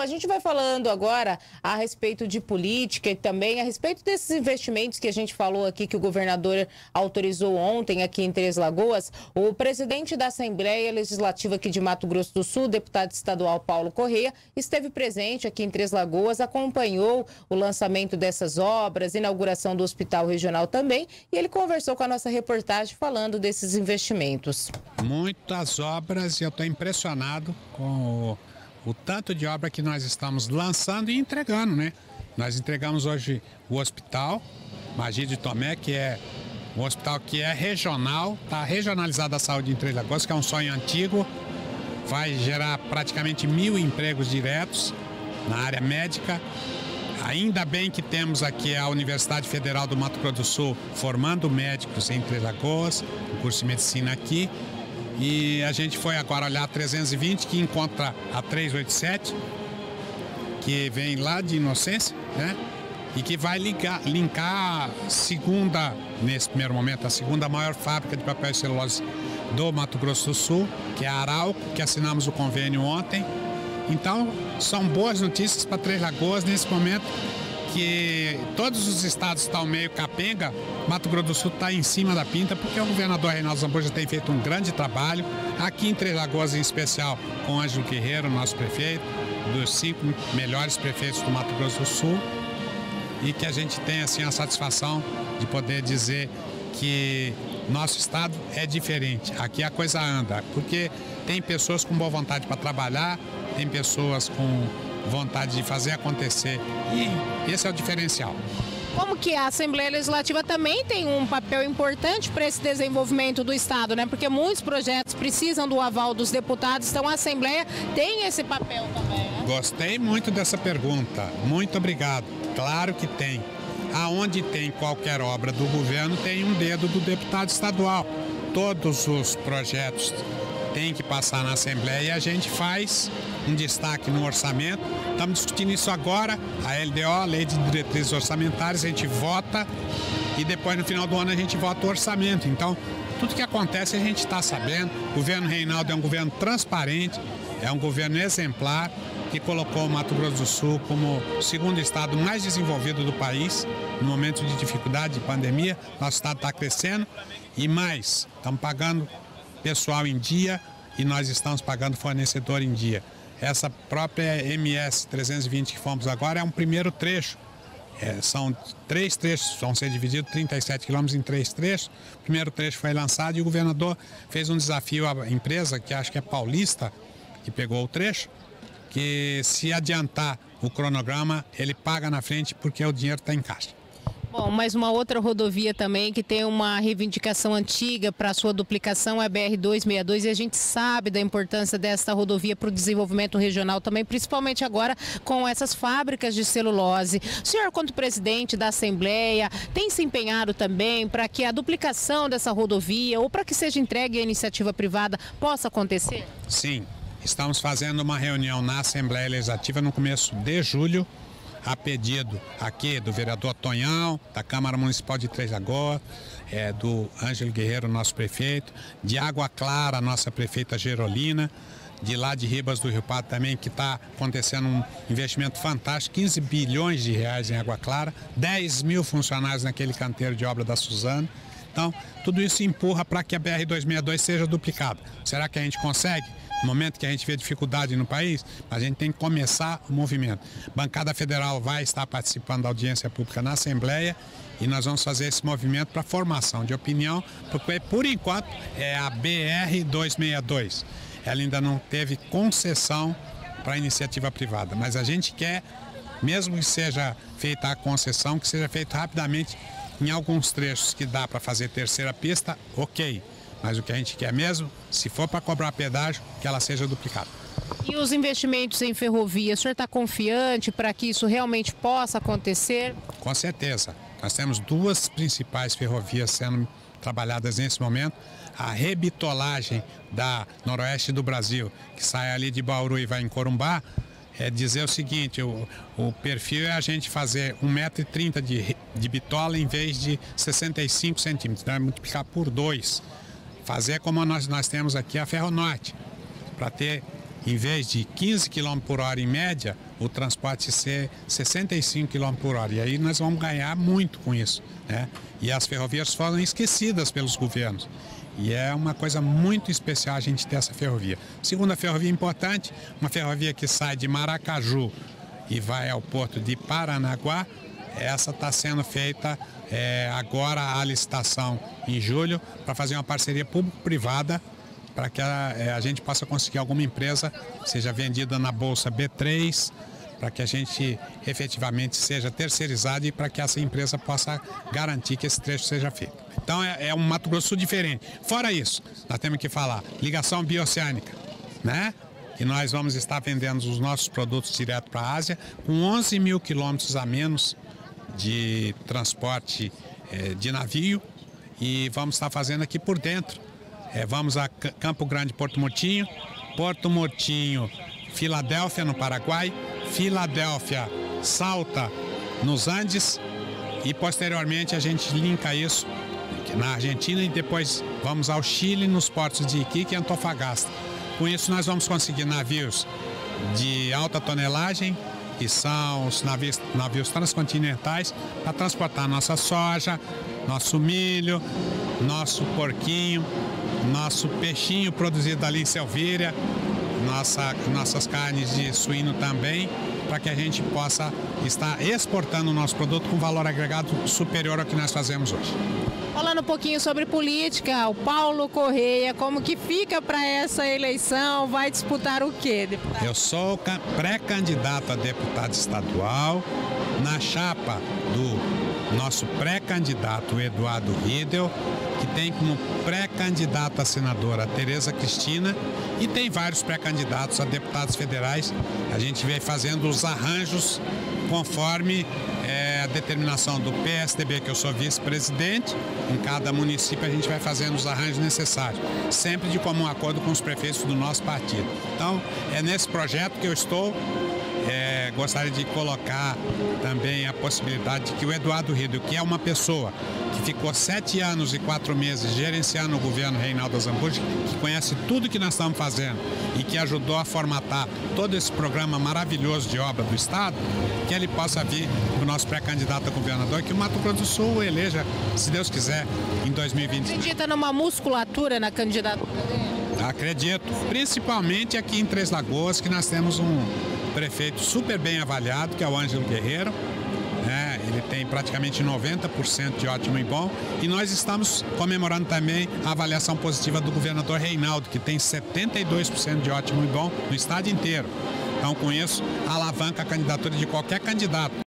A gente vai falando agora a respeito de política e também a respeito desses investimentos que a gente falou aqui que o governador autorizou ontem aqui em Três Lagoas. O presidente da Assembleia Legislativa aqui de Mato Grosso do Sul, deputado estadual Paulo Correia, esteve presente aqui em Três Lagoas, acompanhou o lançamento dessas obras, inauguração do hospital regional também, e ele conversou com a nossa reportagem falando desses investimentos. Muitas obras e eu estou impressionado com o o tanto de obra que nós estamos lançando e entregando, né? Nós entregamos hoje o hospital Magia de Tomé, que é um hospital que é regional, está regionalizada a saúde em Três Lagoas, que é um sonho antigo, vai gerar praticamente mil empregos diretos na área médica. Ainda bem que temos aqui a Universidade Federal do Mato Grosso do Sul formando médicos em Três Lagoas, o curso de medicina aqui. E a gente foi agora olhar a 320, que encontra a 387, que vem lá de Inocência, né? E que vai ligar, linkar a segunda, nesse primeiro momento, a segunda maior fábrica de papel e celulose do Mato Grosso do Sul, que é a Arauco, que assinamos o convênio ontem. Então, são boas notícias para Três Lagoas nesse momento que todos os estados estão meio capenga, Mato Grosso do Sul está em cima da pinta, porque o governador Reinaldo Zambuja tem feito um grande trabalho, aqui em Três Lagoas em especial, com Ângelo Guerreiro, nosso prefeito, dos cinco melhores prefeitos do Mato Grosso do Sul, e que a gente tem assim a satisfação de poder dizer que nosso estado é diferente. Aqui a coisa anda, porque tem pessoas com boa vontade para trabalhar, tem pessoas com vontade de fazer acontecer. E esse é o diferencial. Como que a Assembleia Legislativa também tem um papel importante para esse desenvolvimento do Estado, né? Porque muitos projetos precisam do aval dos deputados, então a Assembleia tem esse papel também, né? Gostei muito dessa pergunta. Muito obrigado. Claro que tem. Aonde tem qualquer obra do governo, tem um dedo do deputado estadual. Todos os projetos têm que passar na Assembleia e a gente faz um destaque no orçamento. Estamos discutindo isso agora, a LDO, Lei de Diretrizes Orçamentárias, a gente vota e depois no final do ano a gente vota o orçamento. Então, tudo que acontece a gente está sabendo. O governo Reinaldo é um governo transparente, é um governo exemplar que colocou o Mato Grosso do Sul como o segundo estado mais desenvolvido do país no momento de dificuldade de pandemia. Nosso estado está crescendo e mais, estamos pagando pessoal em dia e nós estamos pagando fornecedor em dia. Essa própria MS 320 que fomos agora é um primeiro trecho. É, são três trechos, vão ser divididos 37 quilômetros em três trechos. O primeiro trecho foi lançado e o governador fez um desafio à empresa, que acho que é paulista, que pegou o trecho, que se adiantar o cronograma, ele paga na frente porque o dinheiro está em caixa. Bom, mas uma outra rodovia também que tem uma reivindicação antiga para sua duplicação é a BR-262 e a gente sabe da importância desta rodovia para o desenvolvimento regional também, principalmente agora com essas fábricas de celulose. O senhor, quanto presidente da Assembleia, tem se empenhado também para que a duplicação dessa rodovia ou para que seja entregue à iniciativa privada possa acontecer? Sim, estamos fazendo uma reunião na Assembleia Legislativa no começo de julho a pedido aqui do vereador Tonhão, da Câmara Municipal de Três Lagoas, é, do Ângelo Guerreiro, nosso prefeito, de Água Clara, nossa prefeita Gerolina, de lá de Ribas do Rio Pato também, que está acontecendo um investimento fantástico, 15 bilhões de reais em Água Clara, 10 mil funcionários naquele canteiro de obra da Suzano. Então, tudo isso empurra para que a BR-262 seja duplicada. Será que a gente consegue? No momento que a gente vê dificuldade no país, a gente tem que começar o movimento. Bancada federal vai estar participando da audiência pública na Assembleia e nós vamos fazer esse movimento para formação de opinião, porque por enquanto é a BR 262. Ela ainda não teve concessão para iniciativa privada, mas a gente quer, mesmo que seja feita a concessão, que seja feita rapidamente em alguns trechos que dá para fazer terceira pista, ok. Mas o que a gente quer mesmo, se for para cobrar pedágio, que ela seja duplicada. E os investimentos em ferrovia, o senhor está confiante para que isso realmente possa acontecer? Com certeza. Nós temos duas principais ferrovias sendo trabalhadas nesse momento. A rebitolagem da noroeste do Brasil, que sai ali de Bauru e vai em Corumbá, é dizer o seguinte, o, o perfil é a gente fazer 1,30m de, de bitola em vez de 65 centímetros, então é multiplicar por dois fazer como nós, nós temos aqui a Ferronorte, para ter em vez de 15 km por hora em média, o transporte ser 65 km por hora. E aí nós vamos ganhar muito com isso. Né? E as ferrovias foram esquecidas pelos governos. E é uma coisa muito especial a gente ter essa ferrovia. Segunda ferrovia importante, uma ferrovia que sai de Maracaju e vai ao porto de Paranaguá. Essa está sendo feita é, agora a licitação em julho para fazer uma parceria público-privada para que a, é, a, gente possa conseguir alguma empresa seja vendida na bolsa B3 para que a gente efetivamente seja terceirizado e para que essa empresa possa garantir que esse trecho seja feito. Então é, é um Mato Grosso diferente. Fora isso, nós temos que falar ligação bioceânica, né? E nós vamos estar vendendo os nossos produtos direto para a Ásia com 11 mil quilômetros a menos de transporte é, de navio e vamos estar fazendo aqui por dentro. É, vamos a Campo Grande, Porto Motinho, Porto Motinho, Filadélfia, no Paraguai, Filadélfia, Salta, nos Andes e posteriormente a gente linka isso na Argentina e depois vamos ao Chile, nos portos de Iquique e Antofagasta. Com isso nós vamos conseguir navios de alta tonelagem, que são os navios, navios transcontinentais, para transportar nossa soja, nosso milho, nosso porquinho, nosso peixinho produzido ali em Selvíria, nossa, nossas carnes de suíno também, para que a gente possa estar exportando o nosso produto com valor agregado superior ao que nós fazemos hoje. Falando um pouquinho sobre política, o Paulo Correia, como que fica para essa eleição? Vai disputar o quê, deputado? Eu sou pré-candidato a deputado estadual na chapa do nosso pré-candidato Eduardo Riedel, que tem como pré-candidata a senadora Tereza Cristina e tem vários pré-candidatos a deputados federais. A gente vem fazendo os arranjos conforme é, a determinação do PSDB, que eu sou vice-presidente. Em cada município a gente vai fazendo os arranjos necessários, sempre de comum acordo com os prefeitos do nosso partido. Então, é nesse projeto que eu estou é, gostaria de colocar também a possibilidade de que o Eduardo Rido, que é uma pessoa que ficou sete anos e quatro meses gerenciando o governo Reinaldo Zambuji, que conhece tudo que nós estamos fazendo e que ajudou a formatar todo esse programa maravilhoso de obra do Estado, que ele possa vir o nosso pré-candidato a governador, que o Mato Grosso do Sul eleja, se Deus quiser, em 2020. Acredita numa musculatura na candidatura dele? Acredito, principalmente aqui em Três Lagoas, que nós temos um prefeito super bem avaliado, que é o Ângelo Guerreiro. É, ele tem praticamente 90% de ótimo e bom. E nós estamos comemorando também a avaliação positiva do governador Reinaldo, que tem 72% de ótimo e bom no estado inteiro. Então, com isso, alavanca a candidatura de qualquer candidato.